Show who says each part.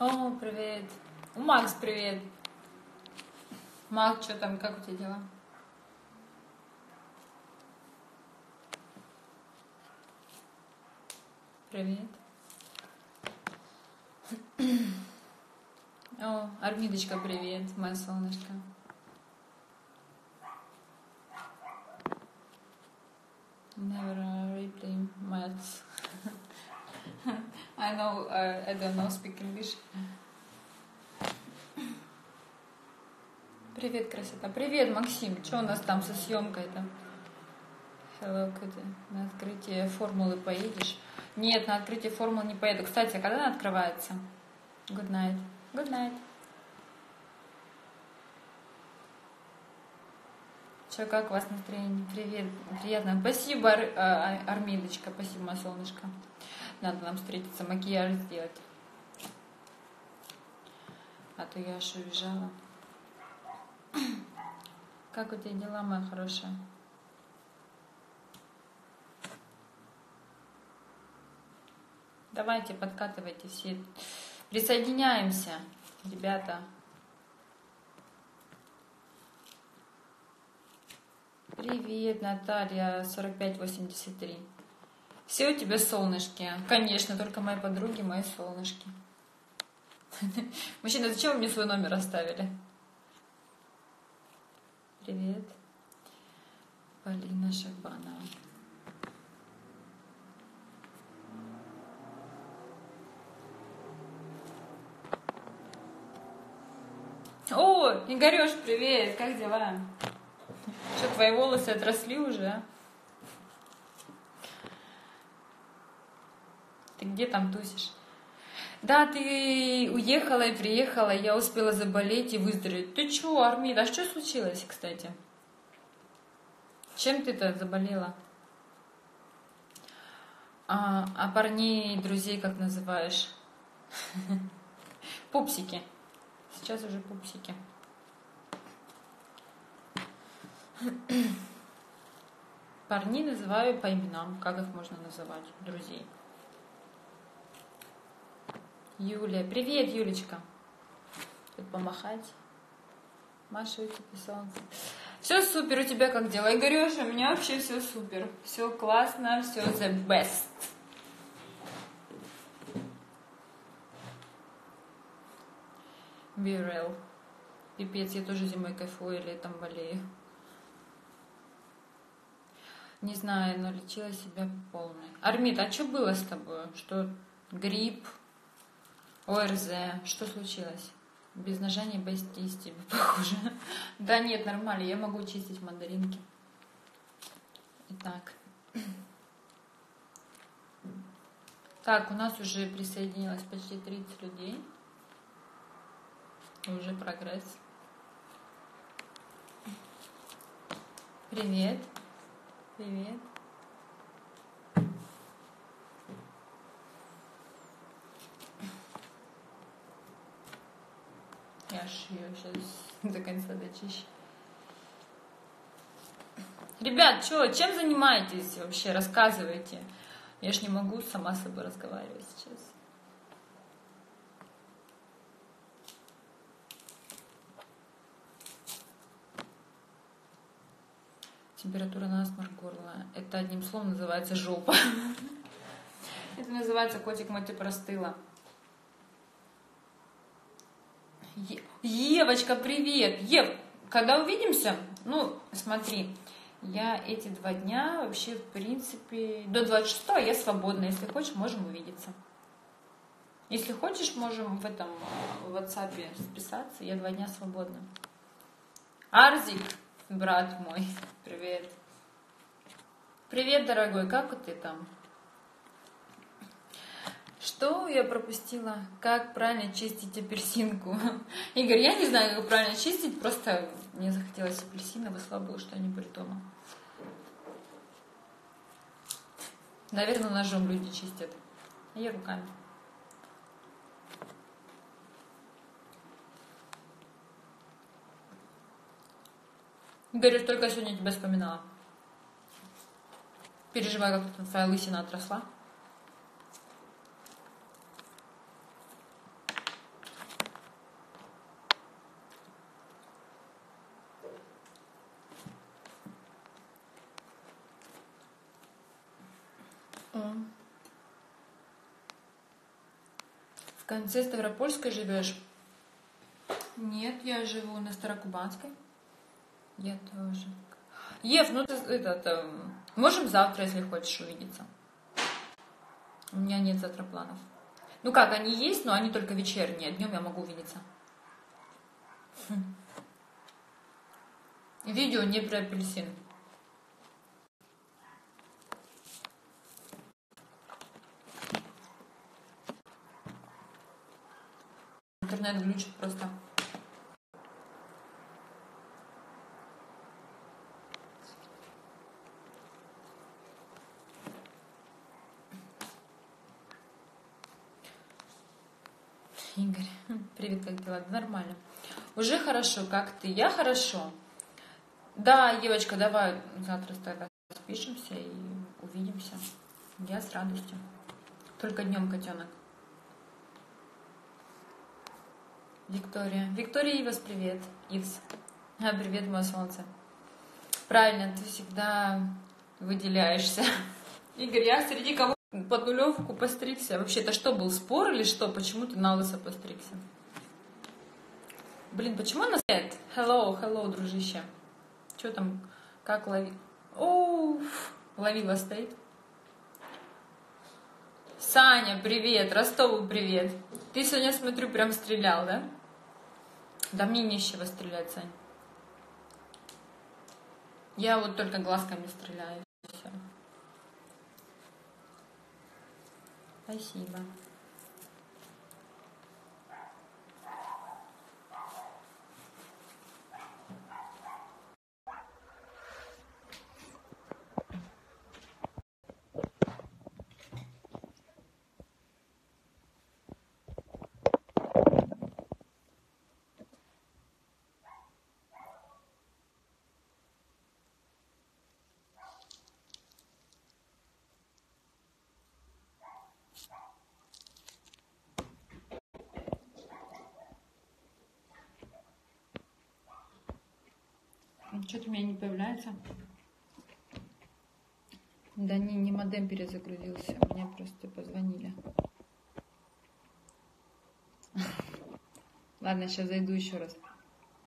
Speaker 1: О, привет. Макс, привет. Макс, что там, как у тебя дела? Привет. О, Армидочка, привет, моя солнышко. I know, uh, I don't know speak English. Привет, красота. Привет, Максим. Что у нас там со съемкой-то? Hello, Kitty. На открытие формулы поедешь? Нет, на открытие формулы не поеду. Кстати, а когда она открывается? Good night. Good night. Че, как у вас настроение? Привет, приятно. Спасибо, Ар, а, Армидочка, спасибо, солнышко. Надо нам встретиться, макияж сделать. А то я аж убежала. Как у тебя дела, моя хорошая? Давайте, подкатывайте все. Присоединяемся, ребята. Привет, Наталья, 4583. Все у тебя солнышки? Конечно, только мои подруги, мои солнышки. Мужчина, зачем вы мне свой номер оставили? Привет. Полина Шабанова. О, Игорёш, привет, как дела? Что, твои волосы отросли уже, а? Ты где там тусишь? Да, ты уехала и приехала, я успела заболеть и выздороветь. Ты чё, Армид, а что случилось, кстати? Чем ты-то заболела? А, а парней, друзей как называешь? Пупсики. Сейчас уже пупсики. Парни называю по именам. Как их можно называть? Друзей. Юлия. Привет, Юлечка. Тут помахать. Маша, у тебя солнце. Все супер, у тебя как дела? Игорюша, у меня вообще все супер. Все классно, все the best. Be real. Пипец, я тоже зимой кайфую, летом болею. Не знаю, но лечила себя по полной. Армид, а что было с тобой? Что грипп, ОРЗ, что случилось? Без ножа не обойтись тебе, похоже. Да нет, нормально, я могу чистить мандаринки. Итак. Так, у нас уже присоединилось почти 30 людей. Уже прогресс. Привет. Привет. Я ж ее сейчас до конца дочищу. Ребят, что, чем занимаетесь вообще? Рассказывайте. Я ж не могу сама с собой разговаривать сейчас. Температура насморк горла. Это одним словом называется жопа. Это называется котик мой ты Евочка, привет! Ев, когда увидимся, ну, смотри, я эти два дня вообще, в принципе, до 26 я свободна. Если хочешь, можем увидеться. Если хочешь, можем в этом в WhatsApp списаться. Я два дня свободна. Арзик, брат мой, привет. Привет, дорогой, как ты там? Что я пропустила? Как правильно чистить апельсинку? Игорь, я не знаю, как правильно чистить, просто мне захотелось апельсиновый, слава богу, что они были дома. Наверное, ножом люди чистят, а я руками. Игорь, только сегодня тебя вспоминала. Переживаю, как твоя лысина отросла. Конце Ставропольской живешь? Нет, я живу на Старокубанской. Я тоже. Ев, ну ты этот, эм, можем завтра, если хочешь, увидеться. У меня нет завтра планов. Ну как, они есть, но они только вечерние. Днем я могу увидеться. Хм. Видео не про апельсин. Интернет глючит просто. Игорь, привет, как дела? Нормально. Уже хорошо, как ты? Я хорошо. Да, Евочка, давай завтра тогда спишемся и увидимся. Я с радостью. Только днем, котенок. Виктория. Виктория Ивас, привет. Ивс. А, привет, мое солнце. Правильно, ты всегда выделяешься. Игорь, я среди кого под нулевку постригся. Вообще, это что, был спор или что? Почему ты на лысо постригся? Блин, почему она стоит? Hello, hello, дружище. Что там, как лови... Оу, ловила стоит. Саня, привет, Ростову привет. Ты сегодня, смотрю, прям стрелял, да? Да мне нечего стрелять, Сань. Я вот только глазками стреляю. Все. Спасибо. Что-то у меня не появляется. Да не, не модем перезагрузился, мне просто позвонили. Ладно, сейчас зайду еще раз.